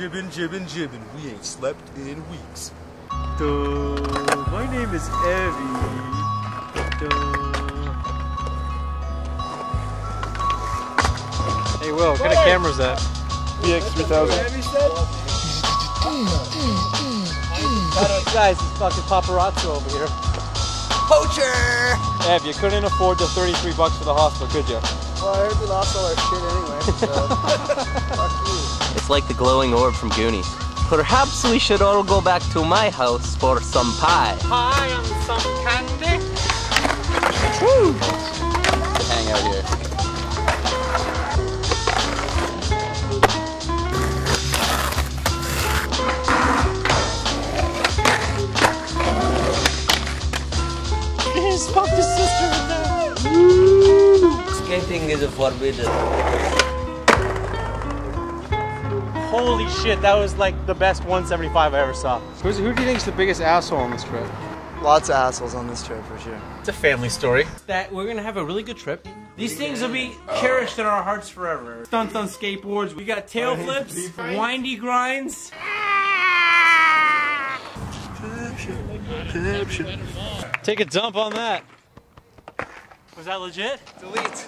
Jibbin, jibbin, jibbin. We ain't slept in weeks. Duh. My name is Evie. Duh. Hey Will, what kind of camera's that? VX3000. Guys, it's fucking paparazzo over here. Poacher! Ev, you couldn't afford the 33 bucks for the hospital, could you? Well, I heard we lost all our shit anyway, so fuck you. It's like the glowing orb from Goonies. Perhaps we should all go back to my house for some pie. Pie and some candy. Hang out here. Skating is forbidden. Holy shit, that was like the best 175 I ever saw. Who's, who do you think is the biggest asshole on this trip? Lots of assholes on this trip for sure. It's a family story. that we're gonna have a really good trip. These things will be cherished in our hearts forever. Stunts on skateboards. We got tail flips, windy grinds. Take a dump on that. Was that legit? Delete.